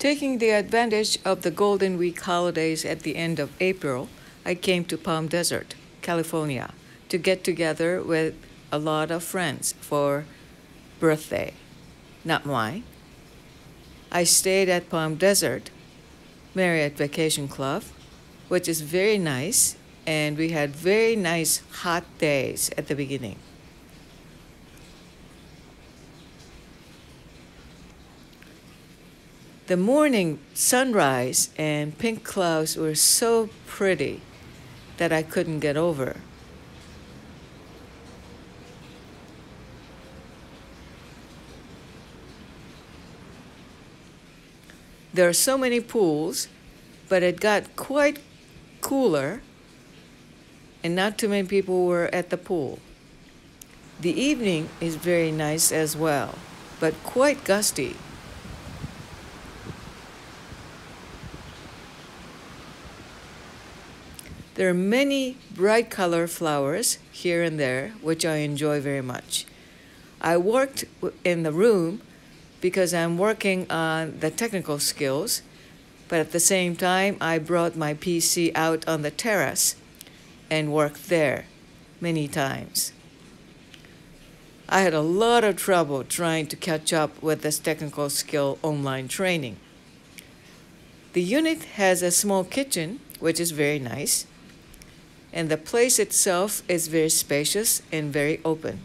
Taking the advantage of the Golden Week holidays at the end of April, I came to Palm Desert, California, to get together with a lot of friends for birthday, not mine. I stayed at Palm Desert Marriott Vacation Club, which is very nice, and we had very nice hot days at the beginning. The morning sunrise and pink clouds were so pretty that I couldn't get over. There are so many pools, but it got quite cooler, and not too many people were at the pool. The evening is very nice as well, but quite gusty. There are many bright color flowers here and there, which I enjoy very much. I worked in the room because I'm working on the technical skills, but at the same time, I brought my PC out on the terrace and worked there many times. I had a lot of trouble trying to catch up with this technical skill online training. The unit has a small kitchen, which is very nice, and the place itself is very spacious and very open.